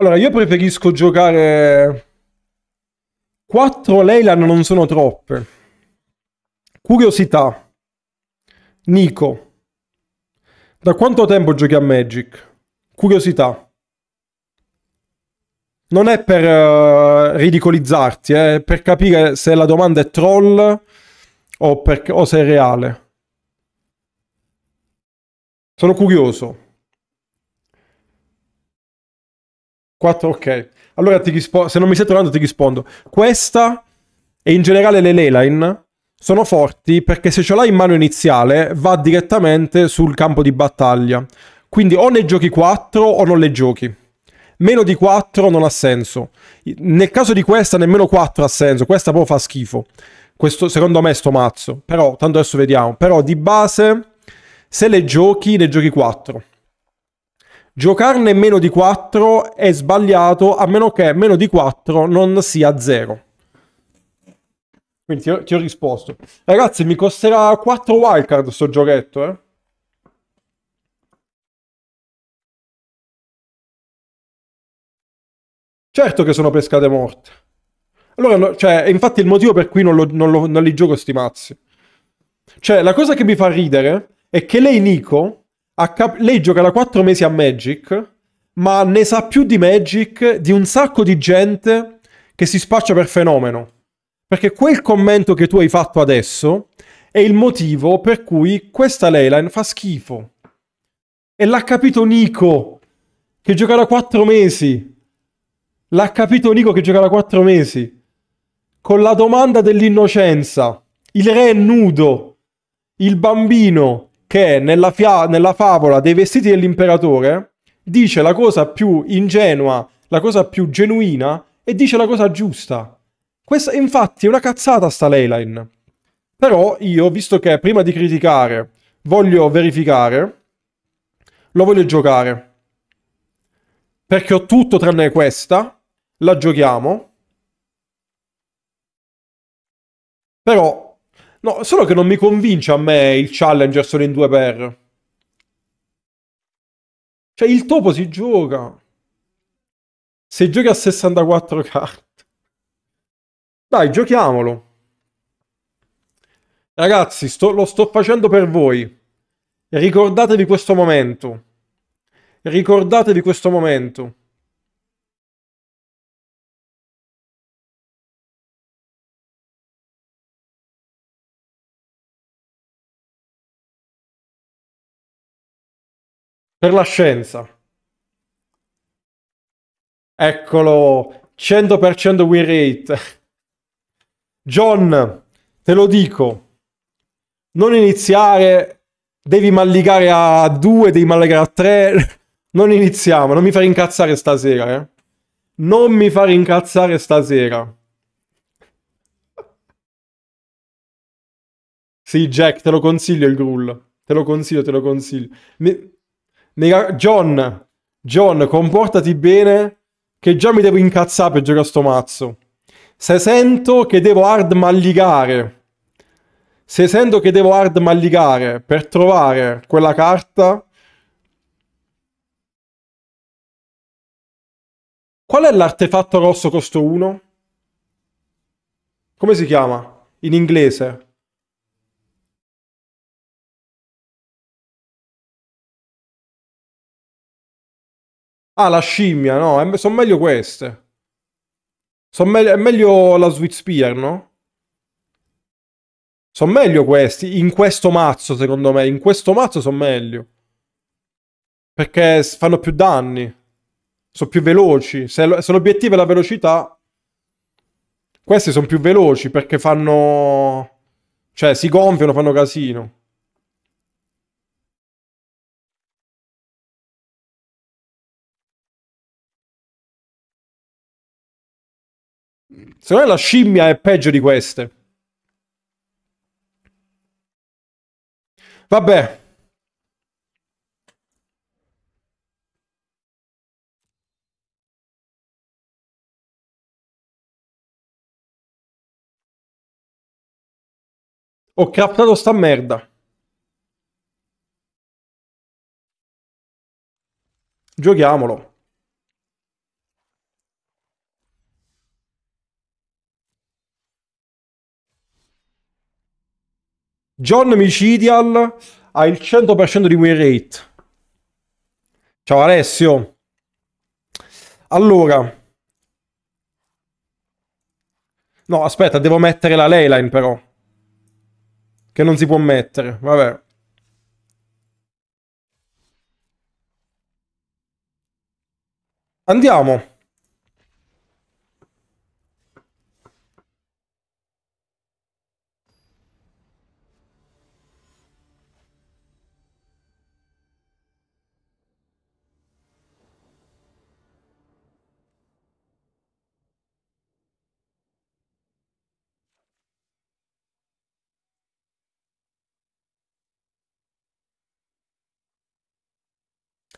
Allora, io preferisco giocare... 4 Leyland non sono troppe. Curiosità. Nico. Da quanto tempo giochi a Magic? Curiosità. Non è per uh, ridicolizzarti, è eh, per capire se la domanda è troll o, per, o se è reale. Sono curioso. 4, ok. Allora ti rispondo. Se non mi stai trovando, ti rispondo. Questa e in generale le leyline sono forti perché se ce l'hai in mano iniziale va direttamente sul campo di battaglia. Quindi o ne giochi 4 o non le giochi. Meno di 4 non ha senso. Nel caso di questa nemmeno 4 ha senso. Questa proprio fa schifo. Questo, secondo me, sto mazzo. Però, tanto adesso vediamo. Però, di base, se le giochi, ne giochi 4. Giocarne meno di 4 è sbagliato a meno che meno di 4 non sia 0. Quindi ti ho, ti ho risposto. Ragazzi, mi costerà 4 wildcard sto giochetto, eh. Certo che sono pescate morte. Allora, cioè, infatti il motivo per cui non, lo, non, lo, non li gioco sti mazzi. Cioè, la cosa che mi fa ridere è che lei, Nico, cap- lei gioca da 4 mesi a Magic, ma ne sa più di Magic di un sacco di gente che si spaccia per fenomeno. Perché quel commento che tu hai fatto adesso è il motivo per cui questa Leyline fa schifo. E l'ha capito Nico, che gioca da 4 mesi. L'ha capito Nico che gioca da 4 mesi. Con la domanda dell'innocenza. Il re è nudo. Il bambino che nella, fia- nella favola dei vestiti dell'imperatore dice la cosa più ingenua, la cosa più genuina e dice la cosa giusta. Questa infatti è una cazzata sta Leyline. Però io, visto che prima di criticare voglio verificare, lo voglio giocare. Perché ho tutto tranne questa, la giochiamo. Però, no, solo che non mi convince a me il Challenger solo in 2 per. Cioè, il topo si gioca. Se giochi a 64 carte. Dai, giochiamolo. Ragazzi, sto, lo sto facendo per voi. Ricordatevi questo momento. Ricordatevi questo momento. Per la scienza. Eccolo, 100% win rate. John, te lo dico. Non iniziare, devi malligare a 2, devi malligare a 3. Non iniziamo, non mi fare incazzare stasera, eh. Non mi fare incazzare stasera. Sì, Jack, te lo consiglio il Grull. Te lo consiglio, te lo consiglio. Mi... John, John, comportati bene che già mi devo incazzare per giocare a sto mazzo. Se sento che devo hard malligare, se sento che devo hard malligare per trovare quella carta, qual è l'artefatto rosso costo 1? Come si chiama? In inglese. Ah, la scimmia, no, sono meglio queste. Sono me- è meglio la Sweet Spear, no? Sono meglio questi, in questo mazzo, secondo me. In questo mazzo sono meglio. Perché fanno più danni. Sono più veloci. Se, se l'obiettivo è la velocità, questi sono più veloci perché fanno... Cioè, si gonfiano, fanno casino. Secondo me la scimmia è peggio di queste. Vabbè. Ho craftato sta merda. Giochiamolo. John Micidial ha il 100% di win rate. Ciao Alessio. Allora. No, aspetta, devo mettere la leyline però. Che non si può mettere. Vabbè. Andiamo.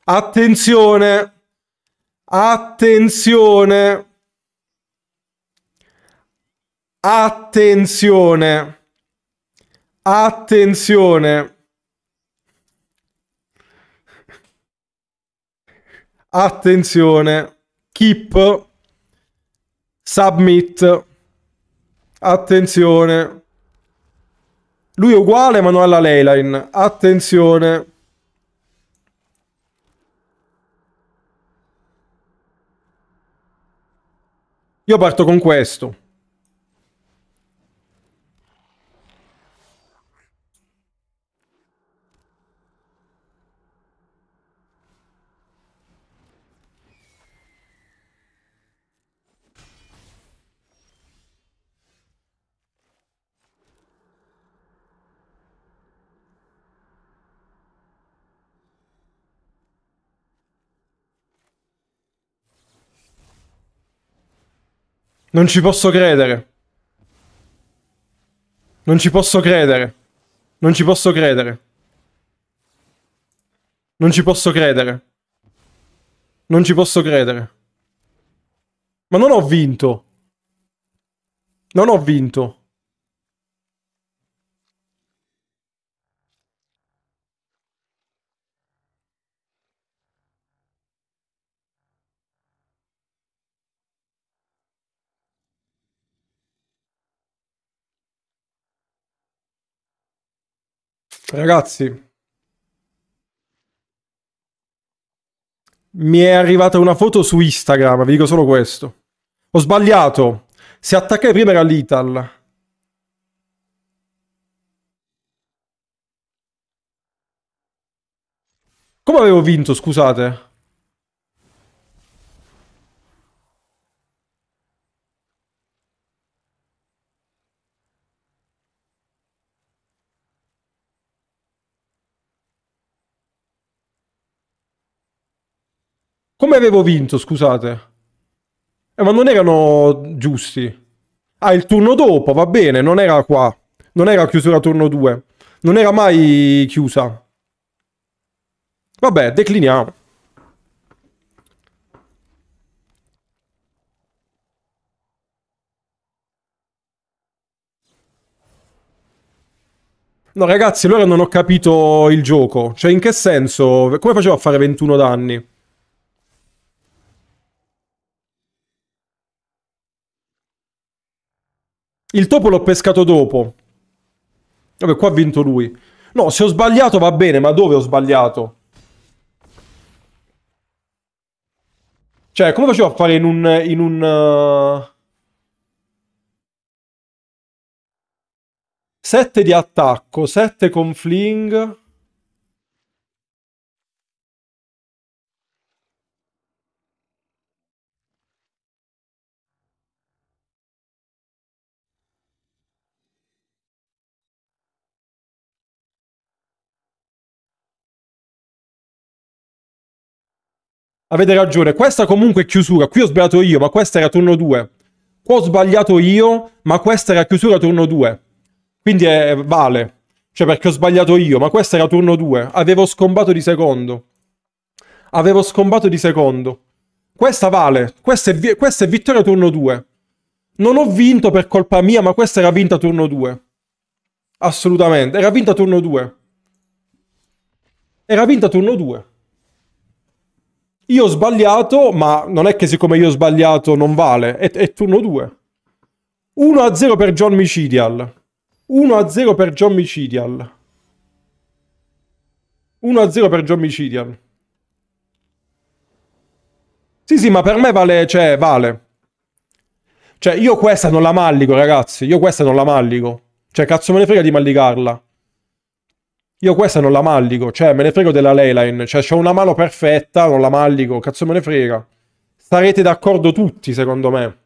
Attenzione. Attenzione. Attenzione. Attenzione. Attenzione. Keep. Submit. Attenzione. Lui è uguale ma non alla leyline. Attenzione. Io parto con questo. Non ci posso credere. Non ci posso credere. Non ci posso credere. Non ci posso credere. Non ci posso credere. Ma non ho vinto. Non ho vinto. Ragazzi, mi è arrivata una foto su Instagram, vi dico solo questo. Ho sbagliato. Se attaccai prima era l'Ital. Come avevo vinto, scusate? Come avevo vinto, scusate? Eh, ma non erano giusti. Ah, il turno dopo, va bene, non era qua. Non era chiusura turno 2. Non era mai chiusa. Vabbè, decliniamo. No, ragazzi, allora non ho capito il gioco. Cioè, in che senso? Come facevo a fare 21 danni? Il topo l'ho pescato dopo. Vabbè, qua ha vinto lui. No, se ho sbagliato va bene, ma dove ho sbagliato? Cioè, come facevo a fare in un... In un uh... 7 di attacco, 7 con fling... Avete ragione, questa comunque è chiusura. Qui ho sbagliato io, ma questa era turno 2. Qua ho sbagliato io, ma questa era chiusura turno 2. Quindi è, vale. Cioè perché ho sbagliato io, ma questa era turno 2. Avevo scombato di secondo. Avevo scombato di secondo. Questa vale. Questa è, questa è vittoria turno 2. Non ho vinto per colpa mia, ma questa era vinta turno 2. Assolutamente. Era vinta turno 2. Era vinta turno 2. Io ho sbagliato, ma non è che siccome io ho sbagliato non vale. È, è turno 2. 1-0 per John Micidial. 1-0 per John Micidial. 1-0 per John Micidial. Sì, sì, ma per me vale, cioè, vale. Cioè, io questa non la mallico, ragazzi. Io questa non la mallico. Cioè, cazzo me ne frega di mallicarla. Io questa non la mallico. Cioè, me ne frego della Leyline. Cioè, c'ho una mano perfetta, non la mallico. Cazzo me ne frega. Starete d'accordo tutti, secondo me.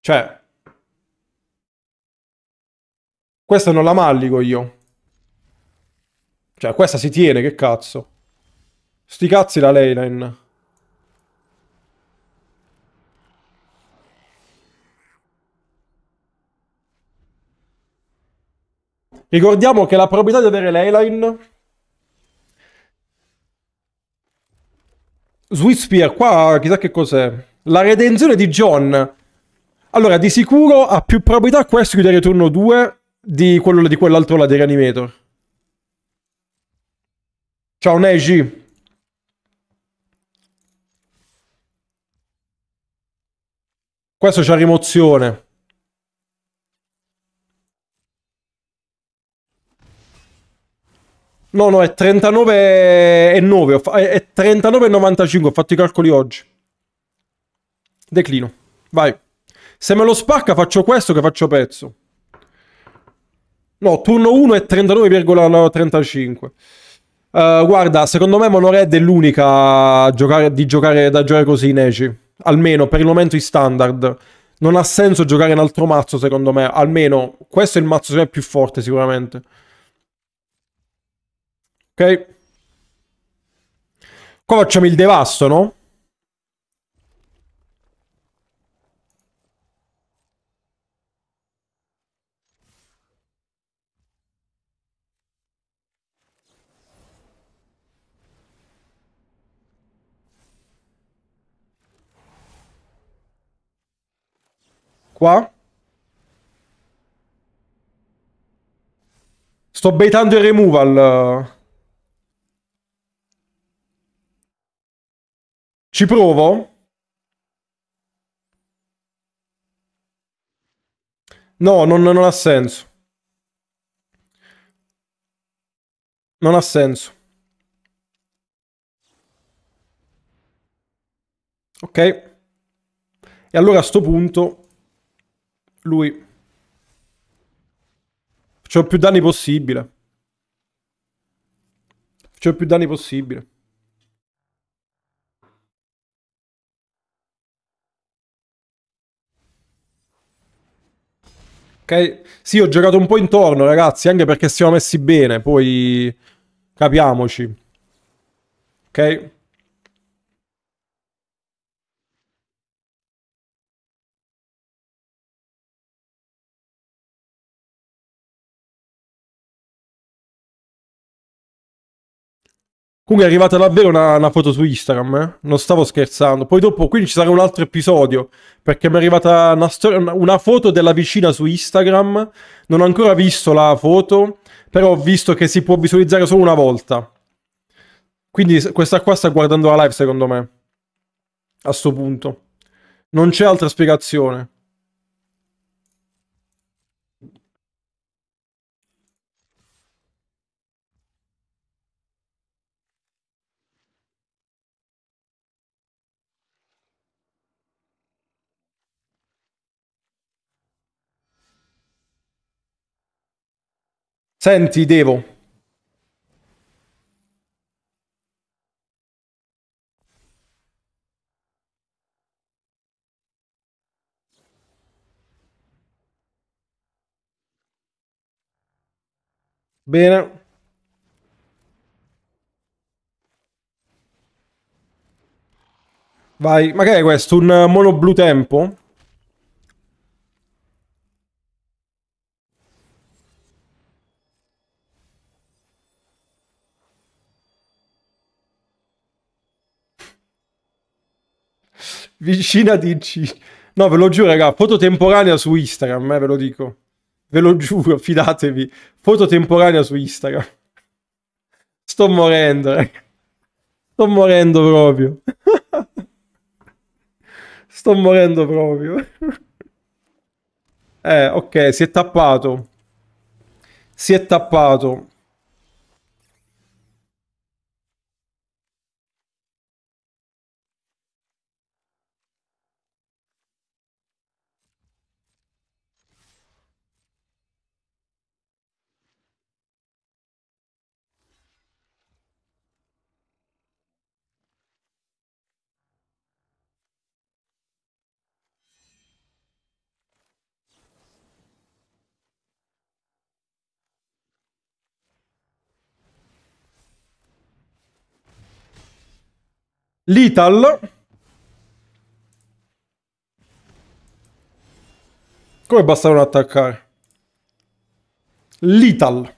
Cioè... Questa non la mallico io. Cioè, questa si tiene, che cazzo. Sti cazzi la Leyline. Ricordiamo che la probabilità di avere Leyline... Sweet Spear, qua chissà che cos'è. La redenzione di John. Allora, di sicuro ha più probabilità questo chiudere turno 2 di quello di quell'altro là di Reanimator. Ciao Neji. Questo c'ha rimozione. No, no, è 39,9. È 39,95. Ho fatto i calcoli oggi. Declino. Vai. Se me lo spacca faccio questo che faccio pezzo. No, turno 1 è 39,35. Uh, guarda, secondo me Monored è l'unica giocare, di giocare, da giocare così in Eci. Almeno per il momento in standard. Non ha senso giocare un altro mazzo, secondo me. Almeno questo è il mazzo più forte, sicuramente. Ok. Qua facciamo il devasto, no? Qua. Sto baitando il removal. Ci provo? No, non, non ha senso. Non ha senso. Ok. E allora a sto punto lui faccio più danni possibile. Faccio più danni possibile. Ok? Sì, ho giocato un po' intorno, ragazzi, anche perché siamo messi bene, poi capiamoci. Ok? Comunque è arrivata davvero una, una foto su Instagram, eh? non stavo scherzando. Poi dopo, quindi ci sarà un altro episodio, perché mi è arrivata una, storia, una foto della vicina su Instagram. Non ho ancora visto la foto, però ho visto che si può visualizzare solo una volta. Quindi questa qua sta guardando la live, secondo me. A sto punto. Non c'è altra spiegazione. Senti, Devo. Bene. Vai, ma che è questo? Un mono blu tempo? Vicina di C. No, ve lo giuro, raga, foto temporanea su Instagram, eh, ve lo dico. Ve lo giuro, fidatevi. Foto temporanea su Instagram. Sto morendo, raga. Sto morendo proprio. Sto morendo proprio. Eh, ok, si è tappato. Si è tappato. Lethal. Come basta non attaccare? Lethal.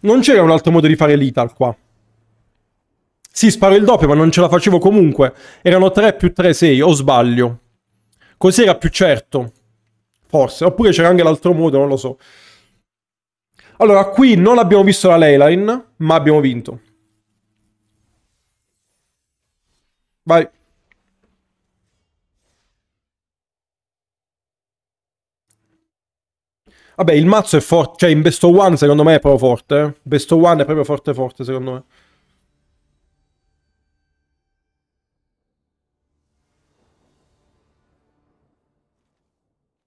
Non c'era un altro modo di fare Lethal qua. Sì, sparo il doppio, ma non ce la facevo comunque. Erano 3 più 3, 6, o sbaglio. Così era più certo. Forse. Oppure c'era anche l'altro modo, non lo so. Allora, qui non abbiamo visto la Leyline, ma abbiamo vinto. Vai. Vabbè, il mazzo è forte. Cioè, in Best of One, secondo me, è proprio forte. Eh? Best of One è proprio forte, forte, secondo me.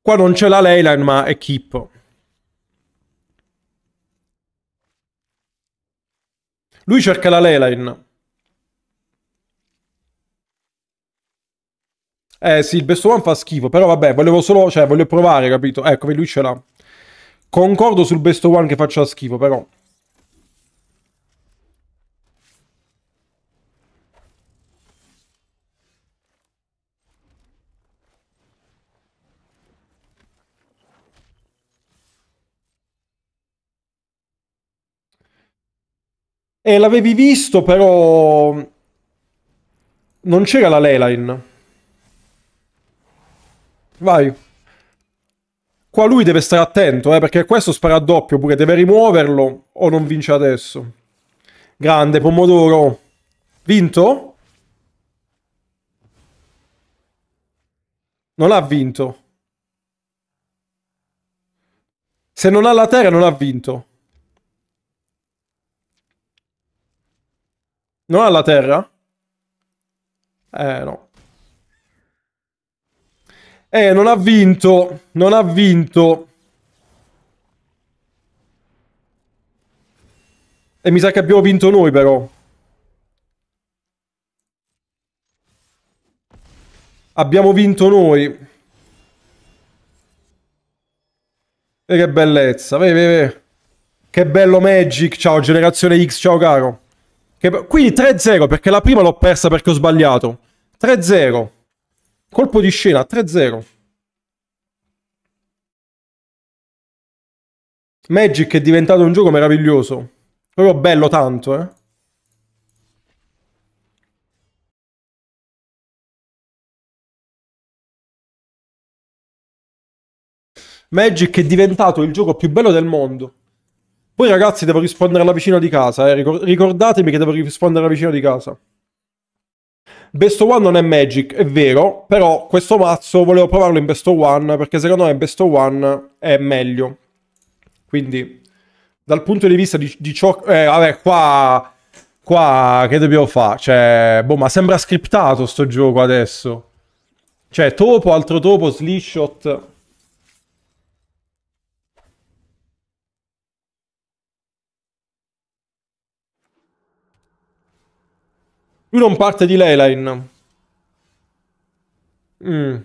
Qua non c'è la Leyline, ma è Keep. Lui cerca la Leyline. Eh sì, il best one fa schifo, però vabbè, volevo solo, cioè, voglio provare, capito? Ecco, lui ce l'ha. Concordo sul best one che faccia schifo, però. E l'avevi visto, però... Non c'era la Leyline. Vai. Qua lui deve stare attento, eh, perché questo spara a doppio, pure deve rimuoverlo o non vince adesso. Grande, Pomodoro. Vinto? Non ha vinto. Se non ha la terra non ha vinto. Non ha la terra? Eh, no. Eh, non ha vinto. Non ha vinto. E mi sa che abbiamo vinto noi, però. Abbiamo vinto noi. E che bellezza. Vedi, vedi. Che bello Magic. Ciao, generazione X. Ciao, caro. Che... Quindi 3-0, perché la prima l'ho persa perché ho sbagliato. 3-0. Colpo di scena, 3-0. Magic è diventato un gioco meraviglioso. Proprio bello tanto, eh. Magic è diventato il gioco più bello del mondo. Poi ragazzi devo rispondere alla vicina di casa, eh. ricordatemi che devo rispondere alla vicina di casa. Best of One non è Magic, è vero, però questo mazzo volevo provarlo in Best of One perché secondo me Best of One è meglio. Quindi, dal punto di vista di, di ciò... Eh, vabbè, qua... Qua che dobbiamo fare? Cioè, boh, ma sembra scriptato sto gioco adesso. Cioè, topo, altro topo, slishot. Lui non parte di Leyline. Mm.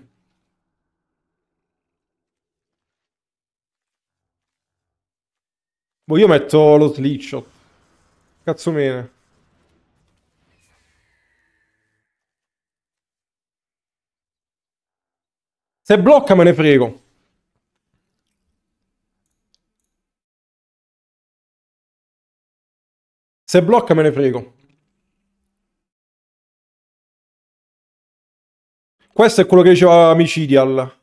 Boh, io metto lo slitshot. Cazzo mene. Se blocca me ne frego. Se blocca me ne frego. Questo è quello che diceva Micidial.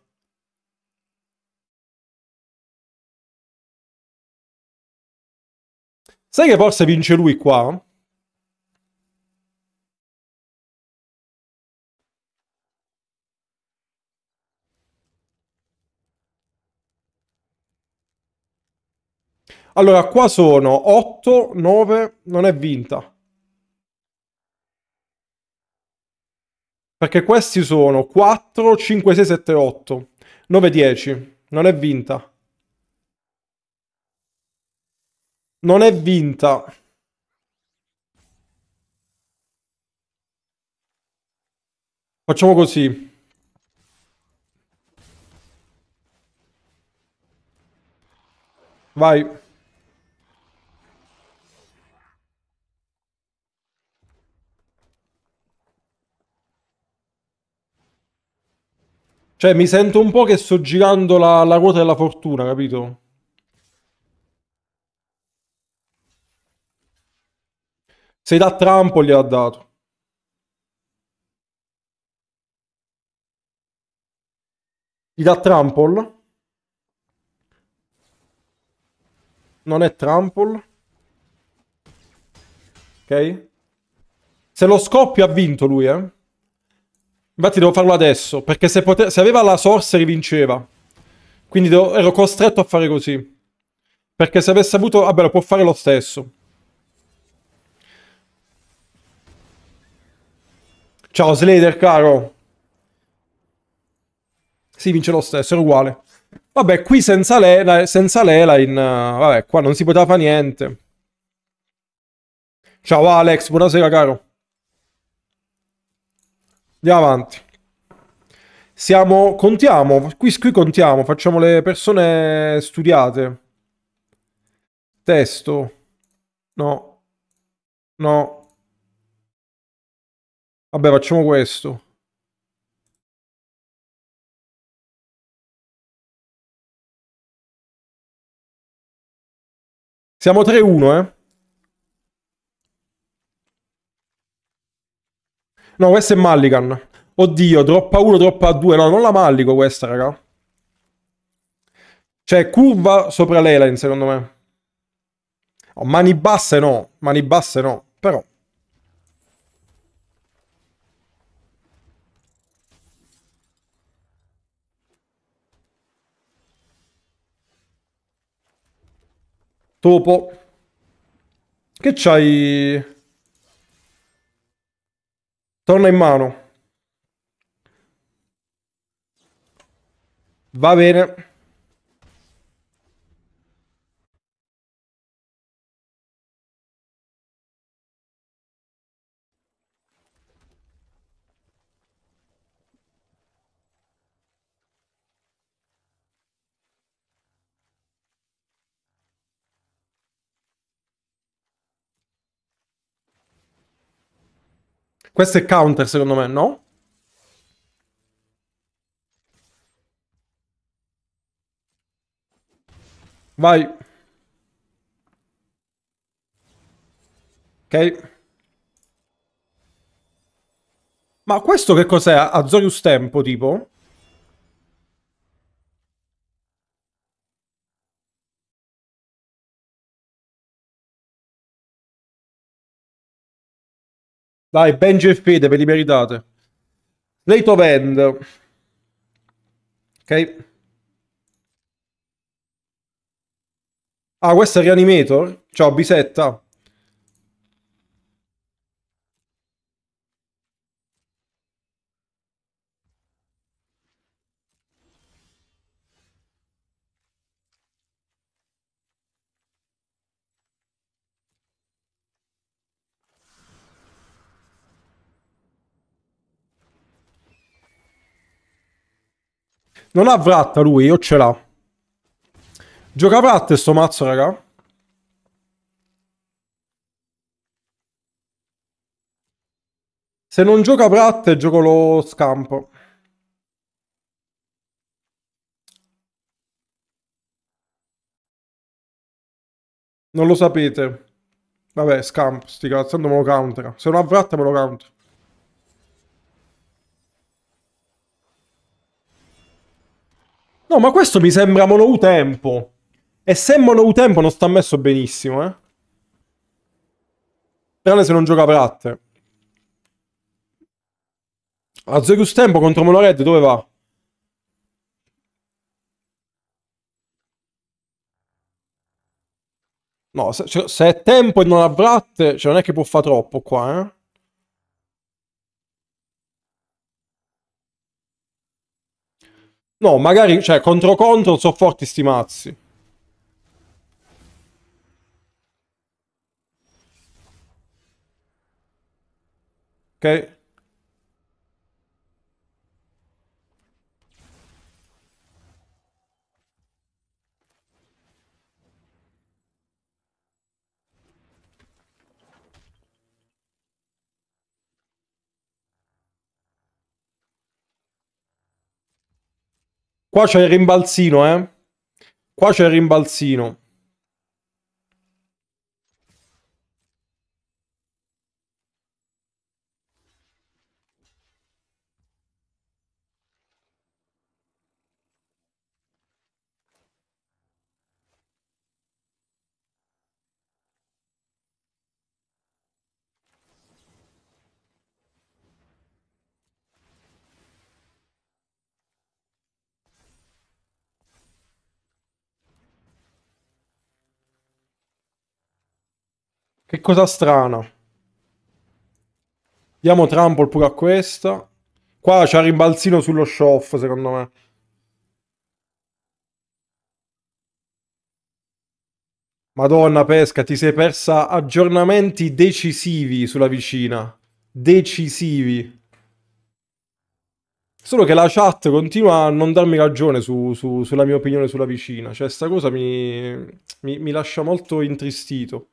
Sai che forse vince lui qua? Allora, qua sono 8, 9, non è vinta. Perché questi sono 4, 5, 6, 7, 8, 9, 10. Non è vinta. Non è vinta. Facciamo così. Vai. Cioè, mi sento un po' che sto girando la, la ruota della fortuna, capito? Se da Trump gliel'ha dato. Gli dà Trample? Non è Trample? Ok? Se lo scoppio ha vinto lui, eh? Infatti devo farlo adesso, perché se, se aveva la sorcery vinceva. Quindi ero costretto a fare così. Perché se avesse avuto... Vabbè, lo può fare lo stesso. Ciao Slater, caro. Si vince lo stesso, era uguale. Vabbè, qui senza Lela, in... Vabbè, qua non si poteva fare niente. Ciao Alex, buonasera caro. Andiamo avanti. Siamo, contiamo, qui, qui contiamo, facciamo le persone studiate. Testo. No. No. Vabbè, facciamo questo. Siamo 3-1, eh. No, questo è Mulligan. Oddio, troppa 1, troppa 2. No, non la Mallico questa, raga. Cioè, curva sopra l'Elaine, secondo me. Oh, mani basse no, mani basse no, però... Topo. Che c'hai? Torna in mano. Va bene. Questo è counter secondo me, no? Vai. Ok. Ma questo che cos'è? Azorius Tempo, tipo? Dai, Benji e Fede, ve li meritate. Slate of End. Ok. Ah, questo è Reanimator? Ciao, Bisetta. Non ha vratta lui, o ce l'ha. Gioca vratte sto mazzo, raga. Se non gioca pratte, gioco lo scampo. Non lo sapete. Vabbè, scampo, sti cazzo, me lo countera. Se non ha vratte me lo countera. No, ma questo mi sembra monoutempo. E se è monoutempo non sta messo benissimo, eh. Tranne se non gioca Pratte. A Zerius Tempo contro Monored dove va? No, se, se è tempo e non ha bratte, cioè non è che può fare troppo qua, eh. No, magari, cioè, contro contro sono forti sti mazzi. Ok? Qua c'è il rimbalzino, eh. Qua c'è il rimbalzino. Che cosa strana. Diamo trample pure a questa. Qua c'è il rimbalzino sullo show secondo me. Madonna pesca, ti sei persa aggiornamenti decisivi sulla vicina. Decisivi. Solo che la chat continua a non darmi ragione su, su, sulla mia opinione sulla vicina. Cioè, sta cosa mi, mi, mi lascia molto intristito.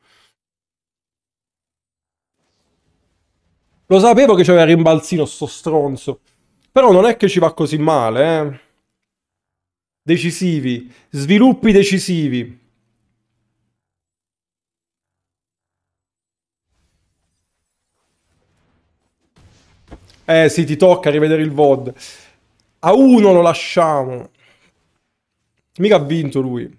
Lo sapevo che c'aveva rimbalzino sto stronzo. Però non è che ci va così male, eh. Decisivi. Sviluppi decisivi. Eh sì, ti tocca rivedere il VOD. A uno lo lasciamo. Mica ha vinto lui.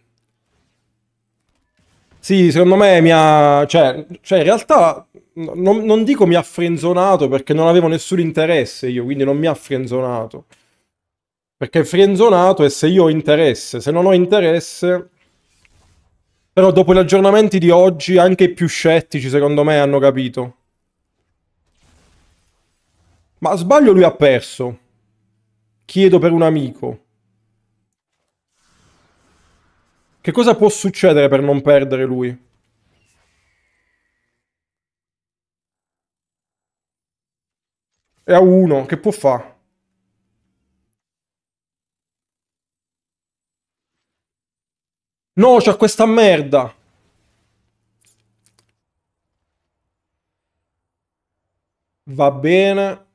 Sì, secondo me mi ha... Cioè, cioè in realtà non, non, dico mi ha frenzonato perché non avevo nessun interesse io, quindi non mi ha frenzonato. Perché frenzonato è se io ho interesse, se non ho interesse... Però dopo gli aggiornamenti di oggi anche i più scettici secondo me hanno capito. Ma sbaglio lui ha perso. Chiedo per un amico. Che cosa può succedere per non perdere lui? È a uno, che può fare? No, c'ha questa merda. Va bene.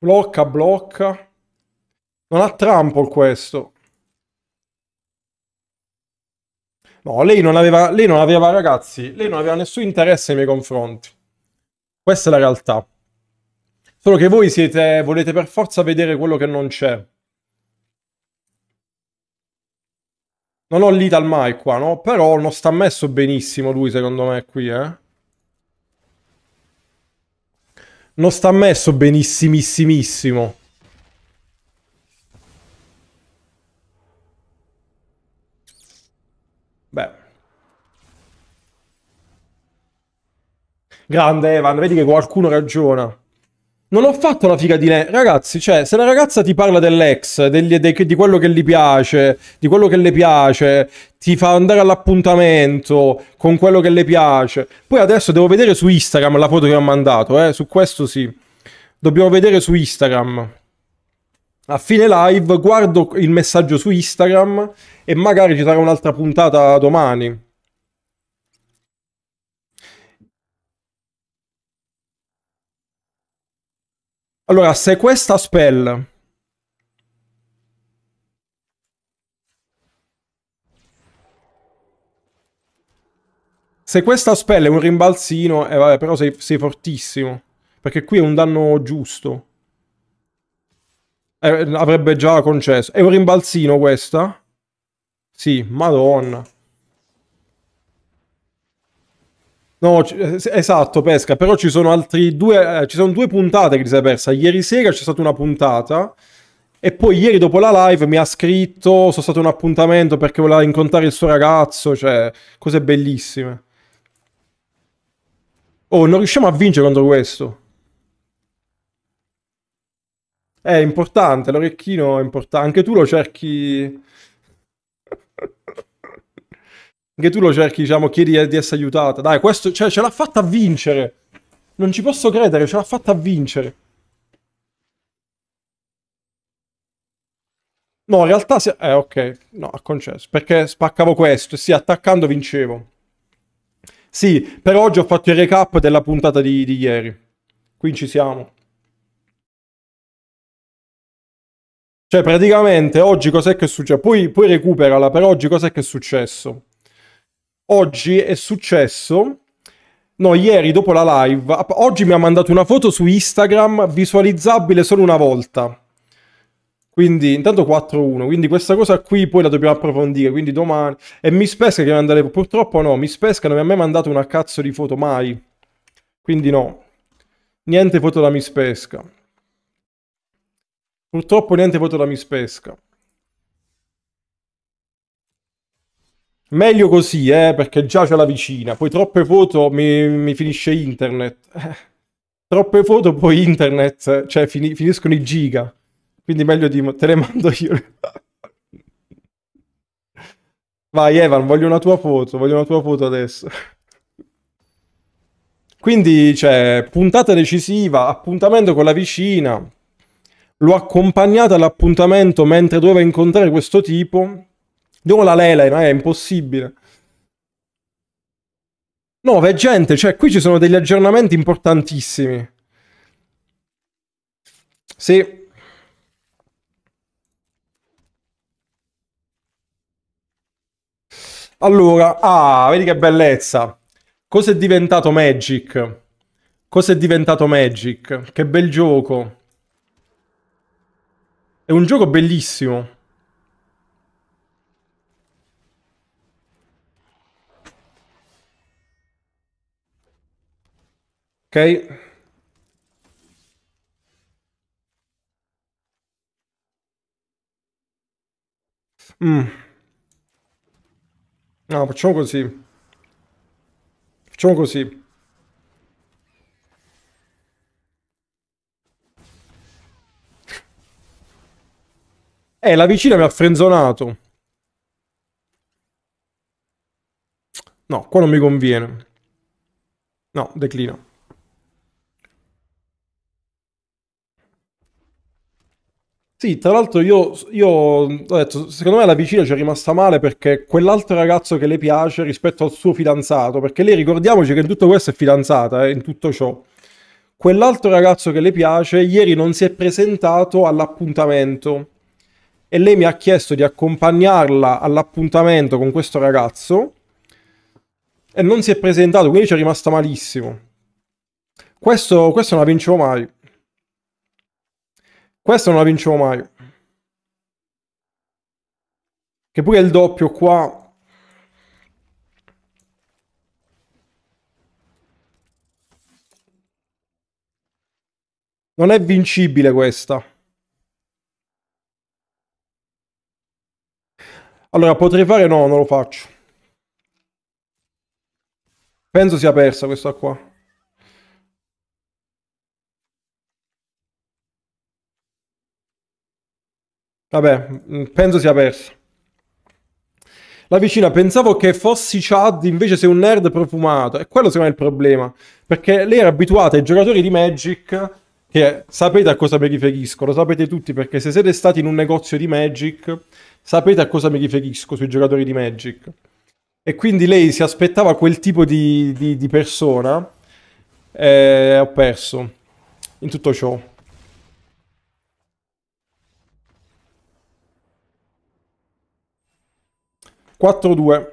Blocca, blocca. Non ha trample questo. No, lei non aveva, lei non aveva, ragazzi, lei non aveva nessun interesse nei miei confronti. Questa è la realtà. Solo che voi siete, volete per forza vedere quello che non c'è. Non ho l'Ital mai qua, no? Però non sta messo benissimo lui, secondo me, qui, eh? Non sta messo benissimissimo. Beh. Grande Evan, vedi che qualcuno ragiona. Non ho fatto la figa di lei. Ragazzi, cioè, se la ragazza ti parla dell'ex, degli, de, di quello che gli piace, di quello che le piace, ti fa andare all'appuntamento con quello che le piace. Poi adesso devo vedere su Instagram la foto che ho mandato, eh, su questo sì. Dobbiamo vedere su Instagram. A fine live guardo il messaggio su Instagram e magari ci sarà un'altra puntata domani. Allora, se questa spell Se questa spell è un rimbalzino, eh vabbè, però sei, sei fortissimo. Perché qui è un danno giusto. Eh, avrebbe già concesso. È un rimbalzino questa? Sì, madonna. No, esatto, pesca, però ci sono altri due, eh, ci sono due puntate che ti sei persa. Ieri sera c'è stata una puntata E poi ieri dopo la live mi ha scritto, sono stato un appuntamento perché voleva incontrare il suo ragazzo, cioè cose bellissime. Oh, non riusciamo a vincere contro questo. È importante, l'orecchino è importante. Anche tu lo cerchi... Anche tu lo cerchi, diciamo, chiedi di essere aiutata. Dai, questo cioè, ce l'ha fatta vincere. Non ci posso credere, ce l'ha fatta vincere. No, in realtà... Si... Eh, ok. No, ha concesso. Perché spaccavo questo sì, attaccando vincevo. Sì, per oggi ho fatto il recap della puntata di, di ieri. Qui ci siamo. Cioè, praticamente, oggi cos'è che è successo? Poi, poi recuperala, per oggi cos'è che è successo? Oggi è successo... No, ieri dopo la live, oggi mi ha mandato una foto su Instagram visualizzabile solo una volta. Quindi intanto 4-1, quindi questa cosa qui poi la dobbiamo approfondire, quindi domani... E Miss Pesca che mandare... Purtroppo no, Miss Pesca non mi ha mai mandato una cazzo di foto, mai. Quindi no. Niente foto da Miss Pesca. Purtroppo niente foto da Miss Pesca. Meglio così, eh, perché già c'è la vicina. Poi troppe foto mi, mi finisce internet. Troppe foto poi internet, cioè fini, finiscono i giga. Quindi meglio di... te le mando io. Vai Evan, voglio una tua foto, voglio una tua foto adesso. Quindi, cioè, puntata decisiva, appuntamento con la vicina. L'ho accompagnata all'appuntamento mentre doveva incontrare questo tipo. Devo la Lelena, è impossibile. No, è gente, cioè qui ci sono degli aggiornamenti importantissimi. Sì. Allora, ah, vedi che bellezza. Cosa è diventato Magic? Cosa è diventato Magic? Che bel gioco. È un gioco bellissimo. Mm. No, facciamo così. Facciamo così. Eh, la vicina mi ha frenzonato. No, qua non mi conviene. No, declina. Sì, tra l'altro io, io, ho detto, secondo me la vicina ci è rimasta male perché quell'altro ragazzo che le piace rispetto al suo fidanzato, perché lei ricordiamoci che in tutto questo è fidanzata, eh, in tutto ciò. Quell'altro ragazzo che le piace ieri non si è presentato all'appuntamento e lei mi ha chiesto di accompagnarla all'appuntamento con questo ragazzo e non si è presentato, quindi ci è rimasta malissimo. Questo, questo non la vincevo mai. Questo non la vincevo mai. Che pure il doppio qua... Non è vincibile questa. Allora, potrei fare... No, non lo faccio. Penso sia persa questa qua. Vabbè, mm, penso sia persa. La vicina, pensavo che fossi Chad, invece sei un nerd profumato. E quello secondo me è il problema. Perché lei era abituata ai giocatori di Magic, che sapete a cosa mi riferisco, lo sapete tutti, perché se siete stati in un negozio di Magic, sapete a cosa mi riferisco sui giocatori di Magic. E quindi lei si aspettava quel tipo di, di, di persona. E ho perso in tutto ciò. 4-2.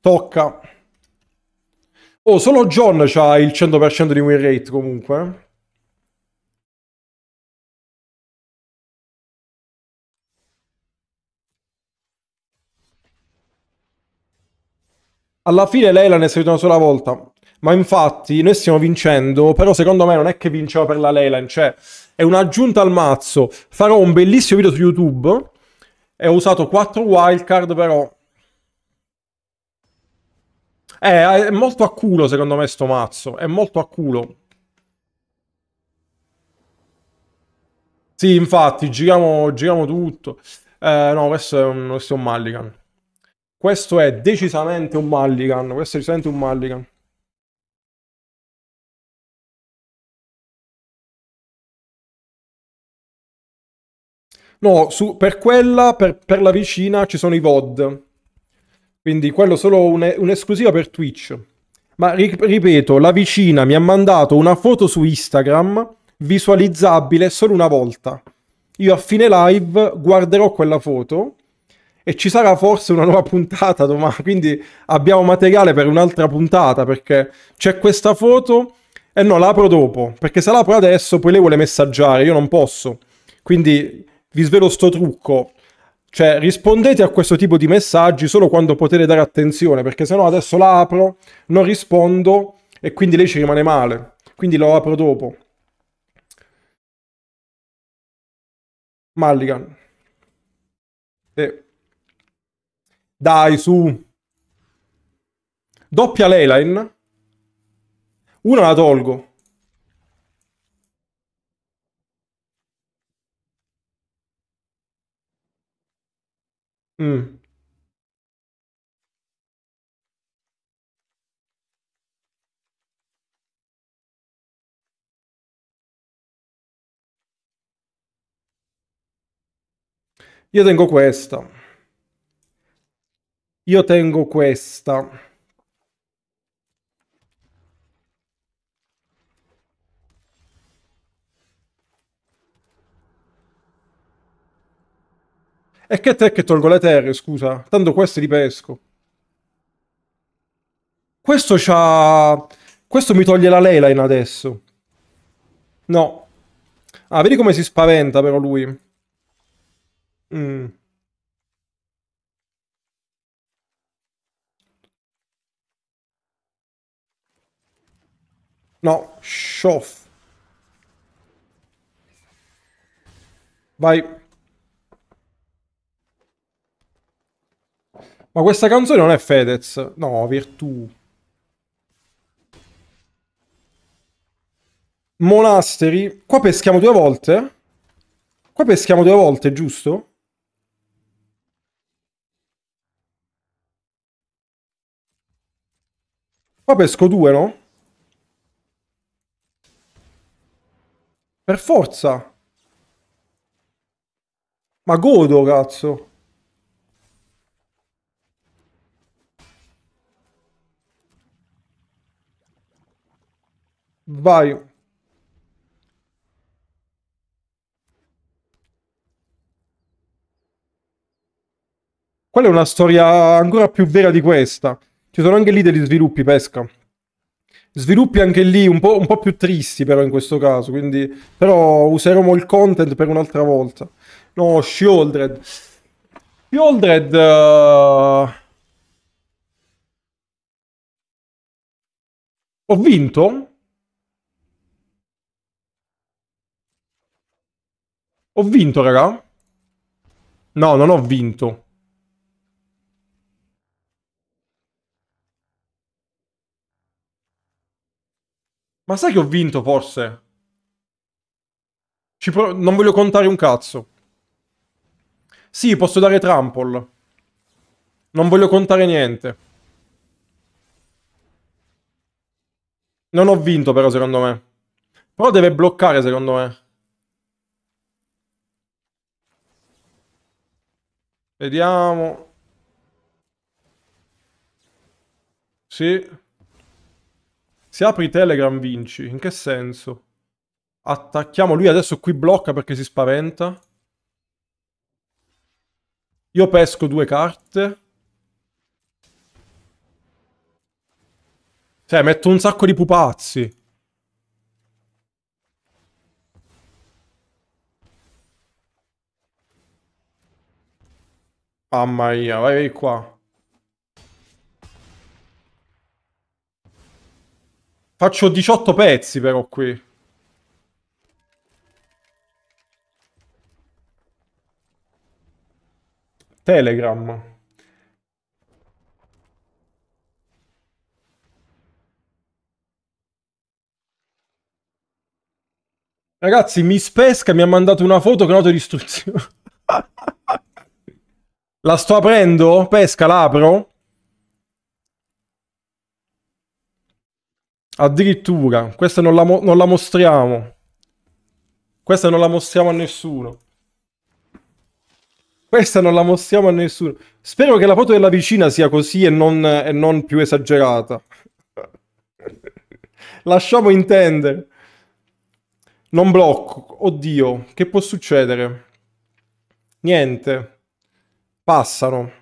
Tocca. Oh, solo John ha il 100% di win rate comunque. Alla fine lei l'ha è una sola volta. Ma infatti noi stiamo vincendo, però secondo me non è che vinciamo per la Leyline, cioè è un'aggiunta al mazzo. Farò un bellissimo video su YouTube e ho usato 4 wildcard però... Eh, è molto a culo secondo me sto mazzo, è molto a culo. Sì, infatti, giriamo, giriamo tutto. Eh, no, questo è un, questo è un Mulligan. Questo è decisamente un Mulligan. Questo è decisamente un Mulligan. No, su, per quella, per, per, la vicina, ci sono i VOD. Quindi quello solo un'esclusiva per Twitch. Ma ripeto, la vicina mi ha mandato una foto su Instagram visualizzabile solo una volta. Io a fine live guarderò quella foto e ci sarà forse una nuova puntata domani, quindi abbiamo materiale per un'altra puntata perché c'è questa foto e no, la apro dopo, perché se la apro adesso poi lei vuole messaggiare, io non posso. Quindi vi svelo sto trucco. Cioè, rispondete a questo tipo di messaggi solo quando potete dare attenzione, perché se no adesso la apro, non rispondo e quindi lei ci rimane male. Quindi lo apro dopo. Mulligan. Eh. Dai, su. Doppia Leyline. Una la tolgo. Mm. Io tengo questa. Io tengo questa. E che te che tolgo le terre, scusa? Tanto queste li pesco. Questo c'ha... Questo mi toglie la Leyline adesso. No. Ah, vedi come si spaventa però lui. Mm. No, Shoff. Vai. Ma questa canzone non è Fedez. No, Virtù. Monasteri. Qua peschiamo due volte? Qua peschiamo due volte, giusto? Qua pesco due, no? Per forza. Ma godo, cazzo. Vai. Quella è una storia ancora più vera di questa. Ci sono anche lì degli sviluppi, pesca. Sviluppi anche lì un po', un po più tristi però in questo caso, quindi... Però useremo il content per un'altra volta. No, Shieldred. Shieldred... Uh... Ho vinto? Ho vinto, raga? No, non ho vinto. Ma sai che ho vinto, forse? Non voglio contare un cazzo. Sì, posso dare trample. Non voglio contare niente. Non ho vinto, però, secondo me. Però deve bloccare, secondo me. Vediamo. Sì. Se apri Telegram vinci. In che senso? Attacchiamo lui adesso qui blocca perché si spaventa. Io pesco due carte. Cioè, metto un sacco di pupazzi. Mamma mia, vai, qua. Faccio 18 pezzi però qui. Telegram. Ragazzi, Miss Pesca mi ha mandato una foto con autodistruzione. la sto aprendo? Pesca, l'apro? Addirittura. Questa non la, non la mostriamo. Questa non la mostriamo a nessuno. Questa non la mostriamo a nessuno. Spero che la foto della vicina sia così e non, e non più esagerata. Lasciamo intendere. Non blocco. Oddio, che può succedere? Niente. Passano.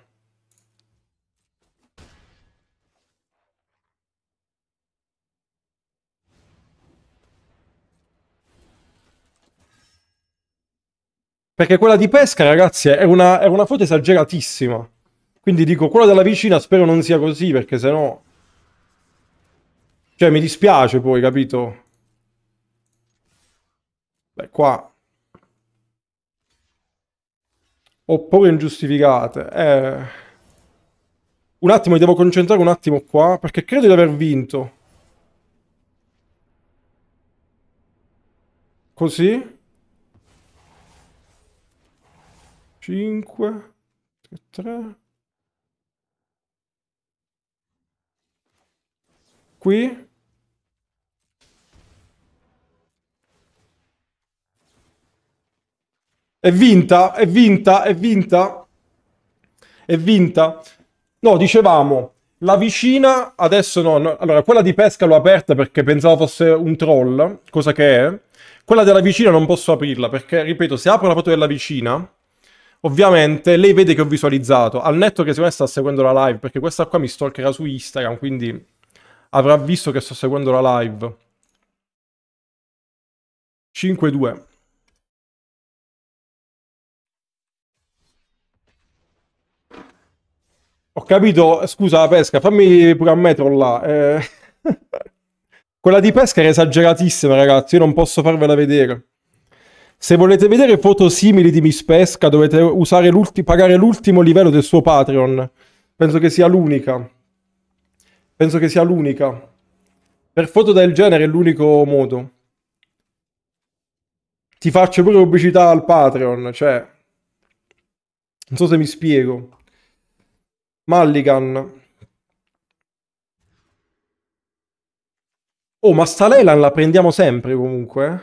Perché quella di pesca, ragazzi, è una, è una foto esageratissima. Quindi dico, quella della vicina spero non sia così, perché sennò... Cioè, mi dispiace poi, capito? Beh, qua... Oppure ingiustificate. Eh... Un attimo, mi devo concentrare un attimo qua, perché credo di aver vinto. Così? 5, 3. Qui. È vinta, è vinta, è vinta. È vinta. No, dicevamo, la vicina, adesso no, no, allora quella di pesca l'ho aperta perché pensavo fosse un troll, cosa che è. Quella della vicina non posso aprirla perché, ripeto, se apro la foto della vicina, Ovviamente lei vede che ho visualizzato, al netto che secondo me sta seguendo la live, perché questa qua mi stalkerà su Instagram, quindi avrà visto che sto seguendo la live. 5-2. Ho capito, scusa la pesca, fammi pure a metro là. Eh... Quella di pesca era esageratissima, ragazzi, io non posso farvela vedere. Se volete vedere foto simili di Miss Pesca dovete pagare l'ultimo livello del suo Patreon. Penso che sia l'unica. Penso che sia l'unica. Per foto del genere è l'unico modo. Ti faccio pure pubblicità al Patreon, cioè... Non so se mi spiego. Mulligan. Oh, ma sta Leland la prendiamo sempre comunque?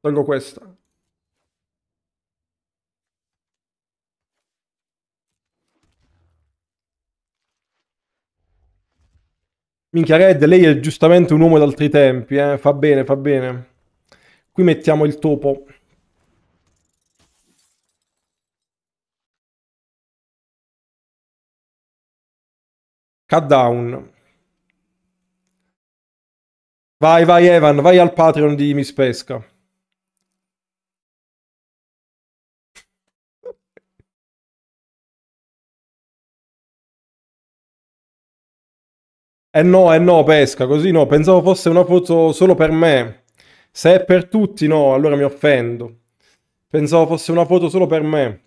Tolgo questa. Minchia Red, lei è giustamente un uomo d'altri tempi, eh? Fa bene, fa bene. Qui mettiamo il topo. Cut down. Vai, vai Evan, vai al Patreon di Miss Pesca. Eh no, eh no, pesca, così no. Pensavo fosse una foto solo per me. Se è per tutti, no, allora mi offendo. Pensavo fosse una foto solo per me.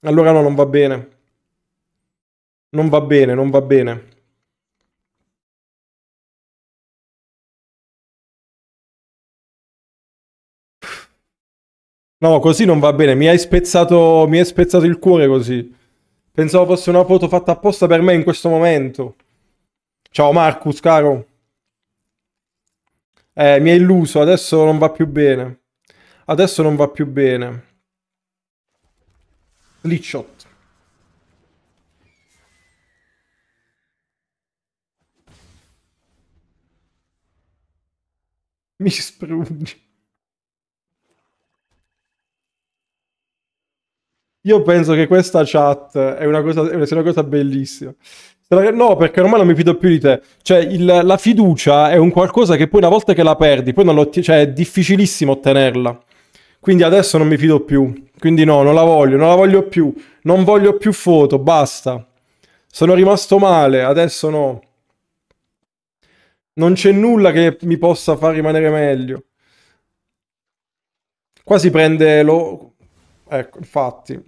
Allora no, non va bene. Non va bene, non va bene. No, così non va bene. Mi hai spezzato, mi hai spezzato il cuore così. Pensavo fosse una foto fatta apposta per me in questo momento. Ciao Marcus, caro. Eh, mi hai illuso, adesso non va più bene. Adesso non va più bene. Glitchshot. Mi sprungi. Io penso che questa chat è una cosa, è una cosa bellissima. No, perché ormai non mi fido più di te. Cioè, il, la fiducia è un qualcosa che poi una volta che la perdi, poi non lo, cioè, è difficilissimo ottenerla. Quindi adesso non mi fido più. Quindi no, non la voglio, non la voglio più. Non voglio più foto, basta. Sono rimasto male, adesso no. Non c'è nulla che mi possa far rimanere meglio. Qua si prende lo... Ecco, infatti.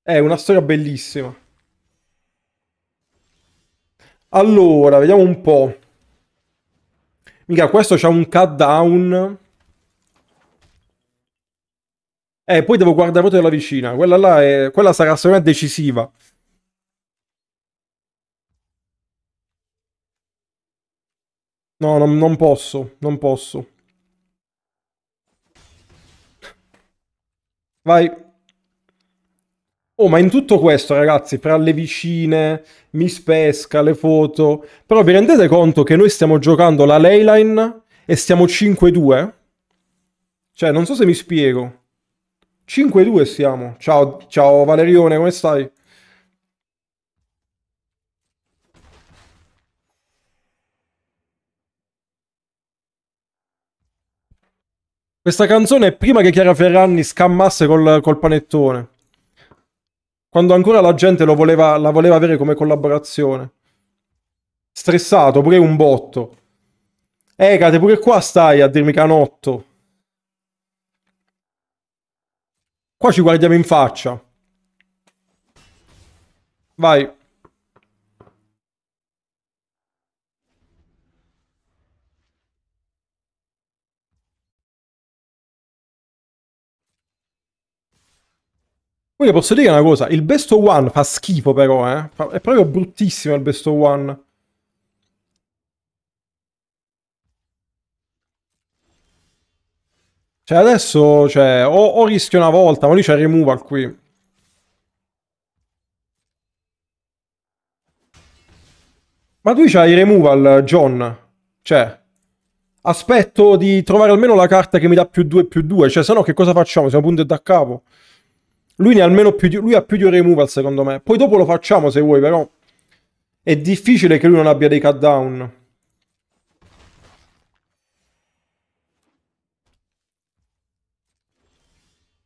È una storia bellissima. Allora, vediamo un po'. Mica, questo c'ha un cut down. Eh, poi devo guardare proprio dalla vicina. Quella là è... Quella sarà me decisiva. No, non, non posso. Non posso. Vai. Oh, ma in tutto questo, ragazzi, fra le vicine, Miss Pesca, le foto... Però vi rendete conto che noi stiamo giocando la Leyline e stiamo 5-2? Cioè, non so se mi spiego. 5-2 stiamo. Ciao, ciao Valerione, come stai? Questa canzone è prima che Chiara Ferragni scammasse col, col panettone. Quando ancora la gente voleva, la voleva avere come collaborazione. Stressato, pure un botto. Ecate, pure qua stai a dirmi canotto. Qua ci guardiamo in faccia. Vai. Poi posso dire una cosa, il Best of One fa schifo però, eh. È proprio bruttissimo il Best of One. Cioè adesso, cioè, o, o rischio una volta, ma lui c'è removal qui. Ma tu c'hai removal, John. Cioè, aspetto di trovare almeno la carta che mi dà più 2 più 2. Cioè, se no che cosa facciamo? Siamo punti da capo. Lui ne ha almeno più di... Lui ha più di un removal, secondo me. Poi dopo lo facciamo, se vuoi, però... È difficile che lui non abbia dei cut down.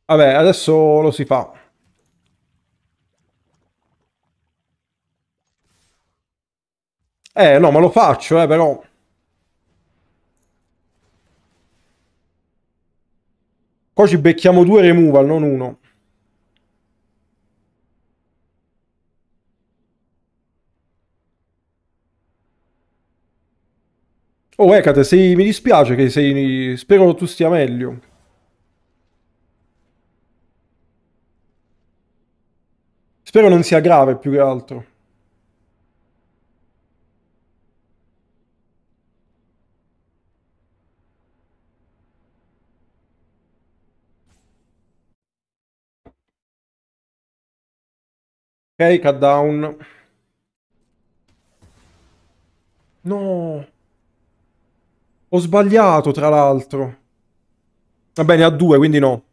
Vabbè, adesso lo si fa. Eh, no, ma lo faccio, eh, però... Qua ci becchiamo due removal, non uno. Oh, Ecate, sei... mi dispiace che sei... Spero tu stia meglio. Spero non sia grave più che altro. Ok, cut down. No. Ho sbagliato, tra l'altro. Vabbè, ne ha due, quindi no.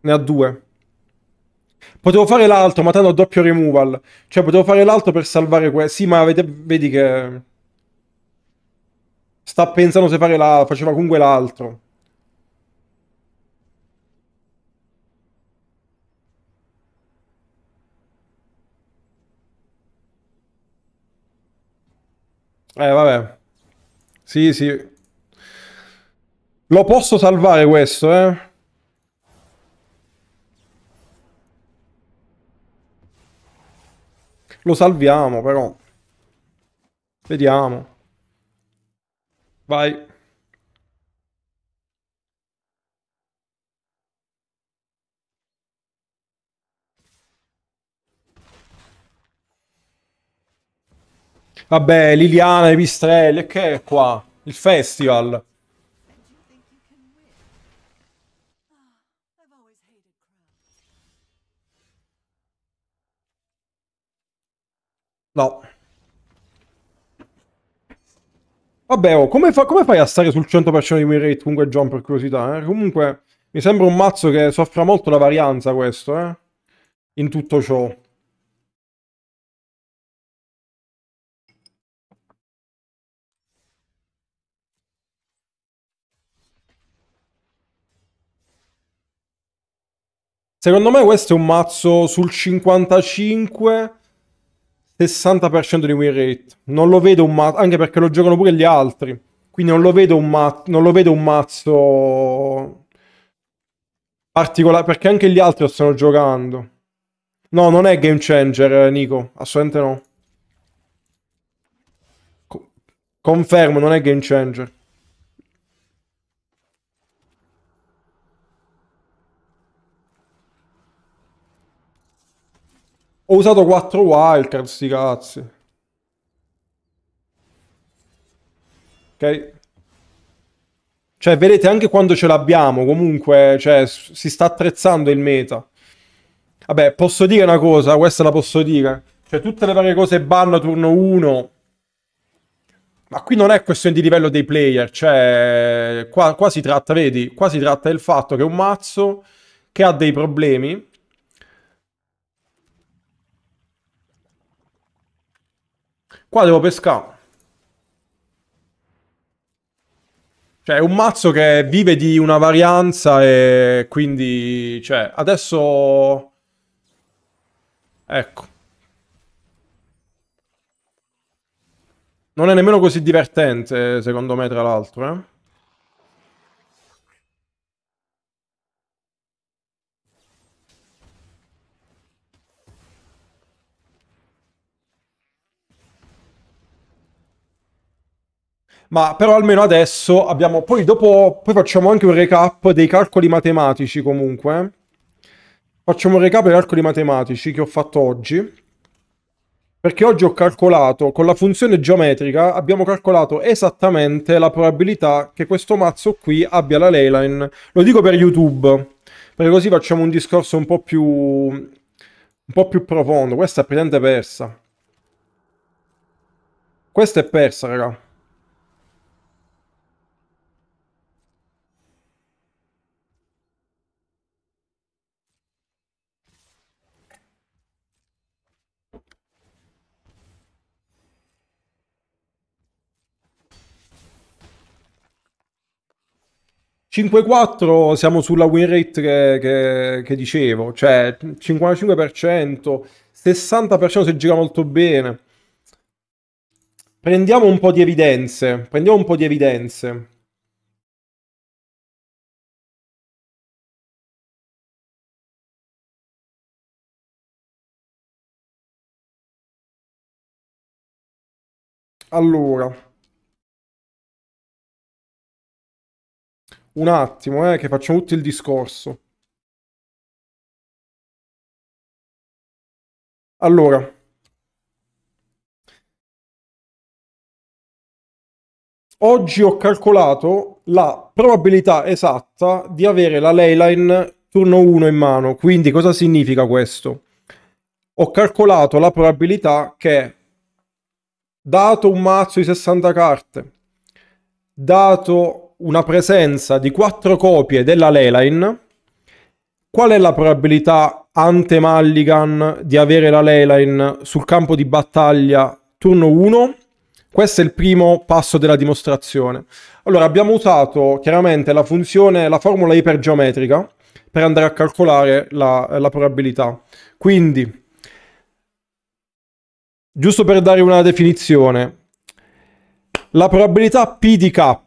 Ne ha due. Potevo fare l'altro, ma tanto ho doppio removal. Cioè, potevo fare l'altro per salvare questo. Sì, ma avete... vedi che... Sta pensando se fare la... Faceva comunque l'altro. Eh, vabbè. Sì, sì. Lo posso salvare questo, eh? Lo salviamo, però. Vediamo. Vai. Vabbè, Liliana, i pistrelli, che è qua? Il festival. No. Vabbè, oh, come, fa, come, fai a stare sul 100% di win rate comunque John per curiosità? Eh? Comunque mi sembra un mazzo che soffra molto la varianza questo, eh? In tutto ciò. Secondo me questo è un mazzo sul 55 60% di win rate. Non lo vedo un mazzo, anche perché lo giocano pure gli altri. Quindi non lo vedo un, ma- non lo vedo un mazzo particolare, perché anche gli altri lo stanno giocando. No, non è game changer, Nico, assolutamente no. Co- confermo, non è game changer. Ho usato 4 wildcard, sti cazzi. Ok? Cioè, vedete, anche quando ce l'abbiamo, comunque, cioè, si sta attrezzando il meta. Vabbè, posso dire una cosa, questa la posso dire. Cioè, tutte le varie cose banno turno 1. Ma qui non è questione di livello dei player, cioè, qua, qua si tratta, vedi, qua si tratta del fatto che un mazzo che ha dei problemi Qua devo pescare. Cioè, è un mazzo che vive di una varianza e quindi... Cioè, adesso... Ecco. Non è nemmeno così divertente, secondo me, tra l'altro, eh. Ma però almeno adesso abbiamo... Poi dopo... Poi facciamo anche un recap dei calcoli matematici comunque. Facciamo un recap dei calcoli matematici che ho fatto oggi. Perché oggi ho calcolato, con la funzione geometrica, abbiamo calcolato esattamente la probabilità che questo mazzo qui abbia la leyline. Lo dico per YouTube, perché così facciamo un discorso un po' più... un po' più profondo. Questa è praticamente persa. Questa è persa, raga. 5-4 siamo sulla win rate che, che, che, dicevo, cioè 55%, 60% se gira molto bene. Prendiamo un po' di evidenze, prendiamo un po' di evidenze. Allora, Un attimo, eh, che facciamo tutto il discorso. Allora. Oggi ho calcolato la probabilità esatta di avere la leyline turno 1 in mano. Quindi cosa significa questo? Ho calcolato la probabilità che, dato un mazzo di 60 carte, dato una presenza di quattro copie della Leyline, qual è la probabilità ante Mulligan di avere la Leyline sul campo di battaglia turno 1? Questo è il primo passo della dimostrazione. Allora, abbiamo usato chiaramente la funzione, la formula ipergeometrica per andare a calcolare la, la probabilità. Quindi, giusto per dare una definizione, la probabilità P di K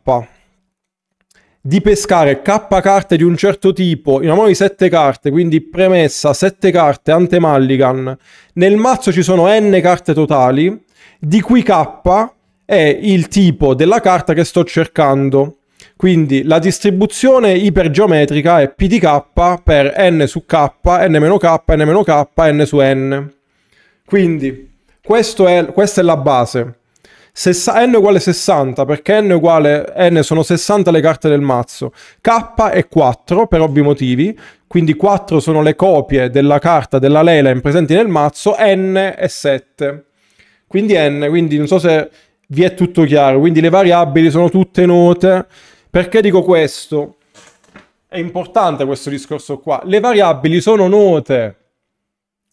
di pescare K carte di un certo tipo in una mano di 7 carte, quindi premessa 7 carte ante mulligan, nel mazzo ci sono n carte totali, di cui K è il tipo della carta che sto cercando. Quindi la distribuzione ipergeometrica è P di K per n su K, n meno K, n meno K, n su n. Quindi è, questa è la base n uguale 60 perché n uguale n sono 60 le carte del mazzo. K è 4 per ovvi motivi, quindi 4 sono le copie della carta della Leyline presenti nel mazzo, n è 7. Quindi n, quindi non so se vi è tutto chiaro, quindi le variabili sono tutte note. Perché dico questo? È importante questo discorso qua. Le variabili sono note,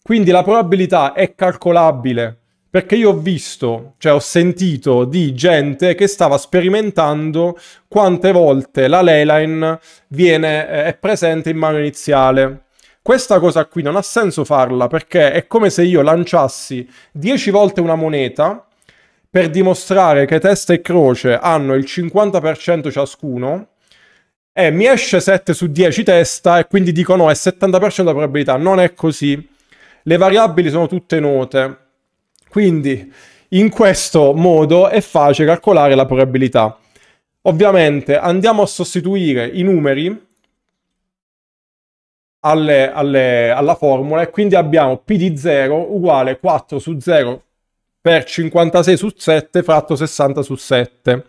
quindi la probabilità è calcolabile. Perché io ho visto, cioè ho sentito di gente che stava sperimentando quante volte la leyline viene, eh, è presente in mano iniziale. Questa cosa qui non ha senso farla perché è come se io lanciassi 10 volte una moneta per dimostrare che testa e croce hanno il 50% ciascuno e mi esce 7 su 10 testa e quindi dico no, è 70% la probabilità. Non è così. Le variabili sono tutte note. Quindi in questo modo è facile calcolare la probabilità. Ovviamente andiamo a sostituire i numeri alle, alle, alla formula e quindi abbiamo P di 0 uguale 4 su 0 per 56 su 7 fratto 60 su 7.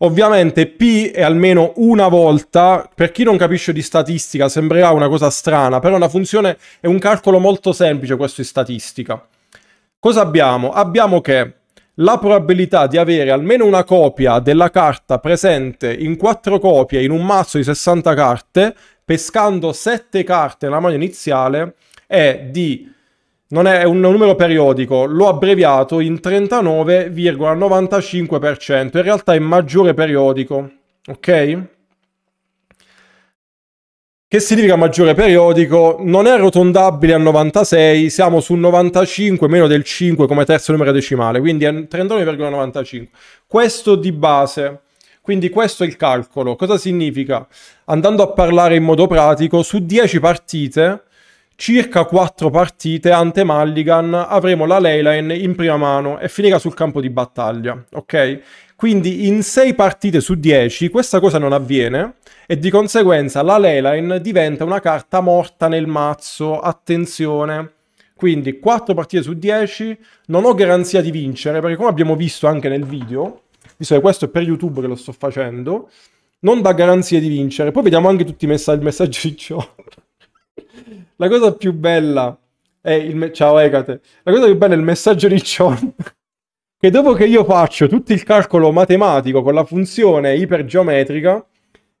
Ovviamente P è almeno una volta, per chi non capisce di statistica sembrerà una cosa strana, però una funzione è un calcolo molto semplice questo in statistica. Cosa abbiamo? Abbiamo che la probabilità di avere almeno una copia della carta presente in quattro copie in un mazzo di 60 carte, pescando 7 carte nella mano iniziale, è di non è un numero periodico, l'ho abbreviato in 39,95%, in realtà è maggiore periodico, ok? Che significa maggiore periodico? Non è arrotondabile a 96, siamo su 95 meno del 5 come terzo numero decimale, quindi è 39,95. Questo di base. Quindi questo è il calcolo. Cosa significa? Andando a parlare in modo pratico, su 10 partite, circa 4 partite ante Mulligan avremo la Leyline in prima mano e finirà sul campo di battaglia, ok? Quindi in 6 partite su 10 questa cosa non avviene e di conseguenza la Leyline diventa una carta morta nel mazzo. Attenzione. Quindi 4 partite su 10, non ho garanzia di vincere perché come abbiamo visto anche nel video, visto che questo è per YouTube che lo sto facendo, non dà garanzia di vincere. Poi vediamo anche tutti i messaggi, di ciò. La cosa più bella è il... Ciao Ecate. La cosa più bella è il messaggio di John. che dopo che io faccio tutto il calcolo matematico con la funzione ipergeometrica,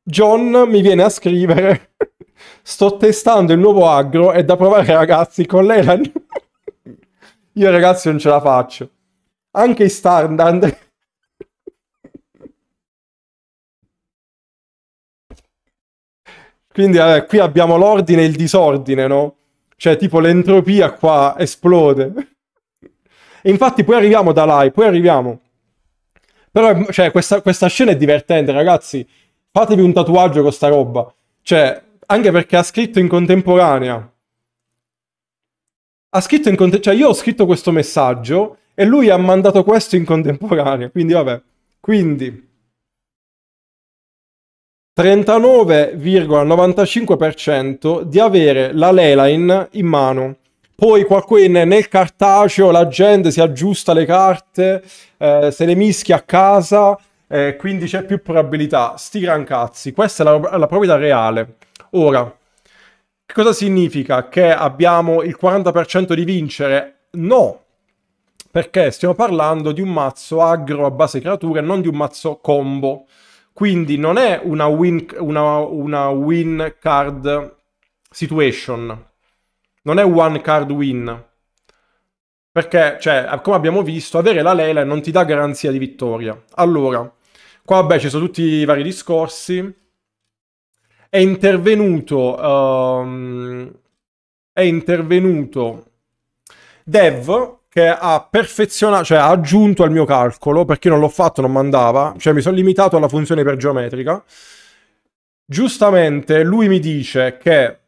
John mi viene a scrivere sto testando il nuovo agro e da provare ragazzi con l'Elan io ragazzi non ce la faccio. Anche i standard. Quindi eh, qui abbiamo l'ordine e il disordine no? cioè tipo l'entropia qua esplode. E infatti poi arriviamo da là poi arriviamo. Però cioè, questa, questa scena è divertente ragazzi fatevi un tatuaggio con sta roba. Cioè, anche perché ha scritto in contemporanea. Ha scritto in contemporanea. Cioè, io ho scritto questo messaggio e lui ha mandato questo in contemporanea. Quindi, vabbè. Quindi... 39,95% di avere la Leyline in mano. Poi qualcuno nel cartaceo la gente si aggiusta le carte, eh, se le mischia a casa eh, quindi c'è più probabilità. Sti gran cazzi, questa è la, la probabilità reale. Ora, cosa significa? Che abbiamo il 40% di vincere? No, perché stiamo parlando di un mazzo aggro a base creature, non di un mazzo combo. Quindi non è una win, una, una win card situation, non è one card win. Perché, cioè, come abbiamo visto, avere la Lela non ti dà garanzia di vittoria. Allora, Qua vabbè ci sono tutti i vari discorsi. È intervenuto... Um, è intervenuto Dev che ha perfezionato, cioè ha aggiunto al mio calcolo, perché non l'ho fatto, non mandava, cioè mi sono limitato alla funzione ipergeometrica. Giustamente lui mi dice che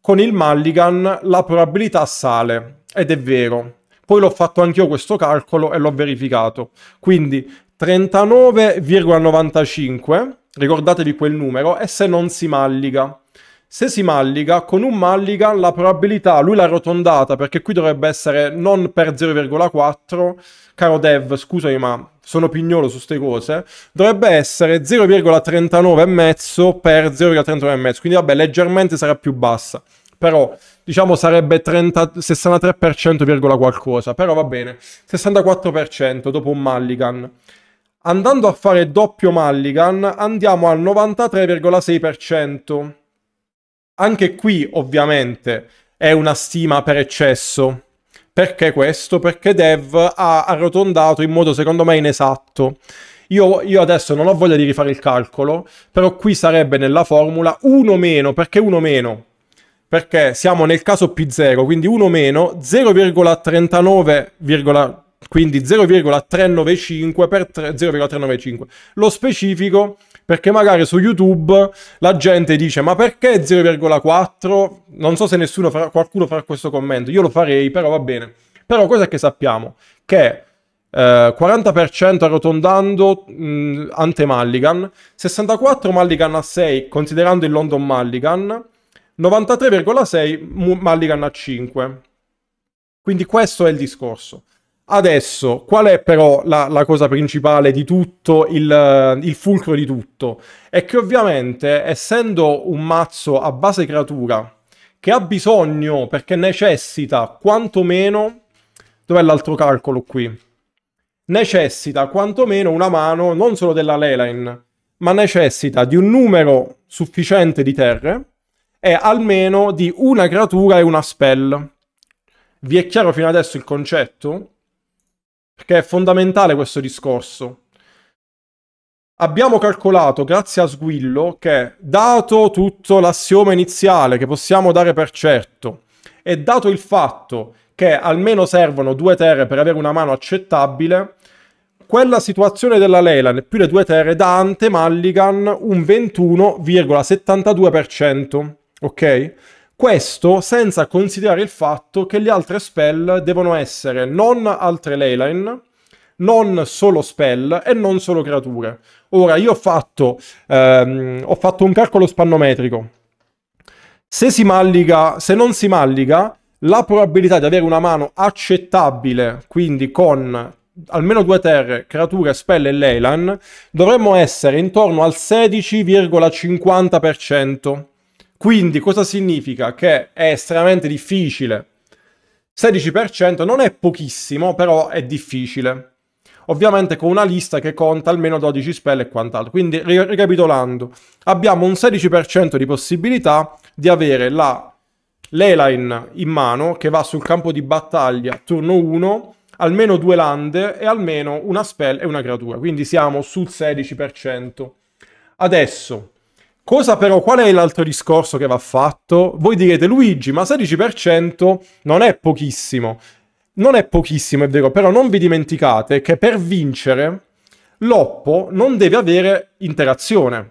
con il Mulligan la probabilità sale, ed è vero. Poi l'ho fatto anch'io questo calcolo e l'ho verificato. Quindi 39,95, ricordatevi quel numero, e se non si malliga. Se si malliga, con un malliga la probabilità, lui l'ha arrotondata perché qui dovrebbe essere non per 0,4, caro Dev, scusami ma sono pignolo su queste cose, dovrebbe essere 0,39,5 per 0,39,5, quindi vabbè leggermente sarà più bassa, però diciamo sarebbe 30, 63% qualcosa, però va bene, 64% dopo un Mulligan. Andando a fare doppio Mulligan andiamo al 93,6%. Anche qui ovviamente è una stima per eccesso. Perché questo? Perché Dev ha arrotondato in modo secondo me inesatto. Io, io, adesso non ho voglia di rifare il calcolo, però qui sarebbe nella formula 1 meno, perché 1 meno? Perché siamo nel caso P0, quindi 1 meno 0,39, quindi 0,395 per 3, 0,395. Lo specifico perché magari su YouTube la gente dice ma perché 0,4? Non so se nessuno farà, qualcuno farà questo commento, io lo farei, però va bene. Però cosa che sappiamo? Che eh, 40% arrotondando mh, ante Mulligan, 64 Mulligan a 6 considerando il London Mulligan, 93,6 Mulligan a 5. Quindi questo è il discorso. Adesso, qual è però la, la cosa principale di tutto, il, il, fulcro di tutto? È che ovviamente, essendo un mazzo a base creatura, che ha bisogno, perché necessita quantomeno... Dov'è l'altro calcolo qui? Necessita quantomeno una mano non solo della Leyline, ma necessita di un numero sufficiente di terre e almeno di una creatura e una spell. Vi è chiaro fino adesso il concetto? Perché è fondamentale questo discorso. Abbiamo calcolato, grazie a Sguillo, che dato tutto l'assioma iniziale che possiamo dare per certo, e dato il fatto che almeno servono due terre per avere una mano accettabile, quella situazione della Leyland più le due terre dà ante Mulligan un 21,72%. Ok? Questo senza considerare il fatto che le altre spell devono essere non altre leyline, non solo spell e non solo creature. Ora, io ho fatto, ehm, ho fatto un calcolo spannometrico. Se si malliga, se non si malliga, la probabilità di avere una mano accettabile, quindi con almeno due terre, creature, spell e leyline, dovremmo essere intorno al 16,50%. Quindi cosa significa? Che è estremamente difficile. 16% non è pochissimo, però è difficile. Ovviamente con una lista che conta almeno 12 spell e quant'altro. Quindi, ricapitolando, abbiamo un 16% di possibilità di avere la Leyline in mano che va sul campo di battaglia turno 1, almeno due lande e almeno una spell e una creatura. Quindi siamo sul 16%. Adesso, Cosa però, qual è l'altro discorso che va fatto? Voi direte Luigi, ma 16% non è pochissimo. Non è pochissimo, è vero, però non vi dimenticate che per vincere l'Oppo non deve avere interazione.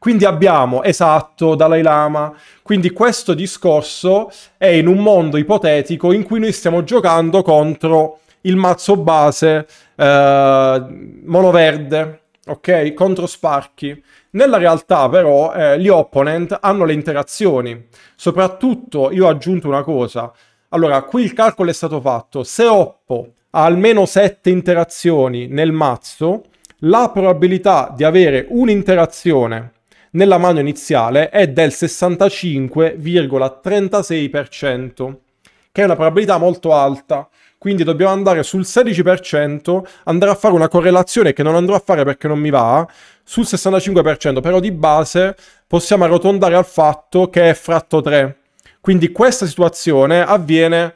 Quindi abbiamo, esatto, Dalai Lama. Quindi questo discorso è in un mondo ipotetico in cui noi stiamo giocando contro il mazzo base eh, monoverde, ok? Contro Sparky. Nella realtà però eh, gli opponent hanno le interazioni. Soprattutto io ho aggiunto una cosa. Allora, qui il calcolo è stato fatto. Se Oppo ha almeno 7 interazioni nel mazzo, la probabilità di avere un'interazione nella mano iniziale è del 65,36%, che è una probabilità molto alta. Quindi dobbiamo andare sul 16%, andare a fare una correlazione che non andrò a fare perché non mi va, sul 65%, però di base possiamo arrotondare al fatto che è fratto 3. Quindi questa situazione avviene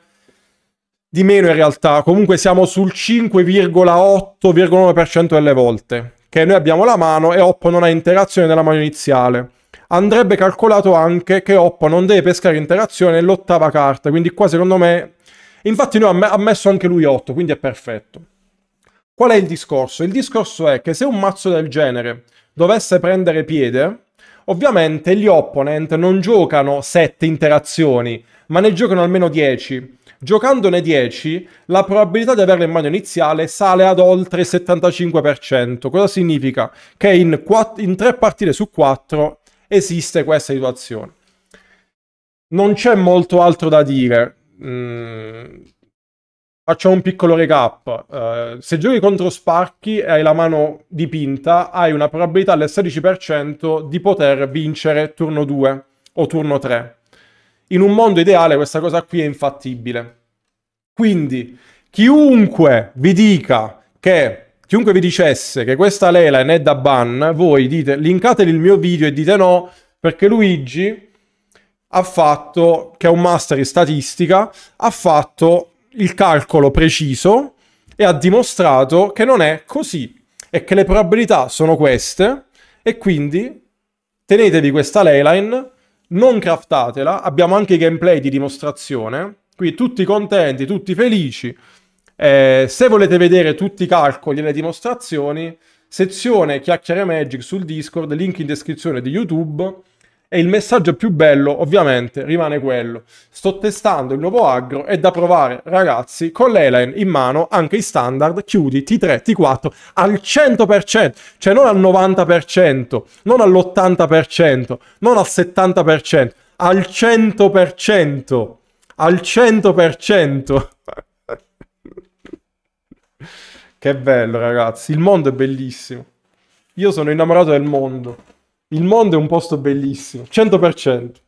di meno in realtà, comunque siamo sul 5,8,9% delle volte, che noi abbiamo la mano e Oppo non ha interazione nella mano iniziale. Andrebbe calcolato anche che Oppo non deve pescare interazione nell'ottava carta, quindi qua secondo me... Infatti noi ha messo anche lui 8, quindi è perfetto. Qual è il discorso? Il discorso è che se un mazzo del genere dovesse prendere piede, ovviamente gli opponent non giocano 7 interazioni, ma ne giocano almeno 10. Giocandone 10, la probabilità di averle in mano iniziale sale ad oltre il 75%. Cosa significa? Che in, 4, in 3 partite su 4 esiste questa situazione. Non c'è molto altro da dire. Mm Facciamo un piccolo recap. Uh, se giochi contro Sparky e hai la mano dipinta, hai una probabilità del 16% di poter vincere turno 2 o turno 3. In un mondo ideale questa cosa qui è infattibile. Quindi, chiunque vi dica che chiunque vi dicesse che questa Lela è da ban, voi dite linkateli il mio video e dite no, perché Luigi ha fatto, che è un master in statistica, ha fatto il calcolo preciso e ha dimostrato che non è così e che le probabilità sono queste e quindi tenetevi questa leyline, non craftatela, abbiamo anche i gameplay di dimostrazione, qui tutti contenti, tutti felici. Eh, se volete vedere tutti i calcoli e le dimostrazioni, sezione chiacchiere Magic sul Discord, link in descrizione di YouTube. E il messaggio più bello, ovviamente, rimane quello. Sto testando il nuovo aggro, è da provare, ragazzi, con l'Elen in mano, anche i standard, chiudi T3, T4, al 100%, cioè non al 90%, non all'80%, non al 70%, al 100%, al 100%. che bello, ragazzi, il mondo è bellissimo. Io sono innamorato del mondo. Il mondo è un posto bellissimo, 100%.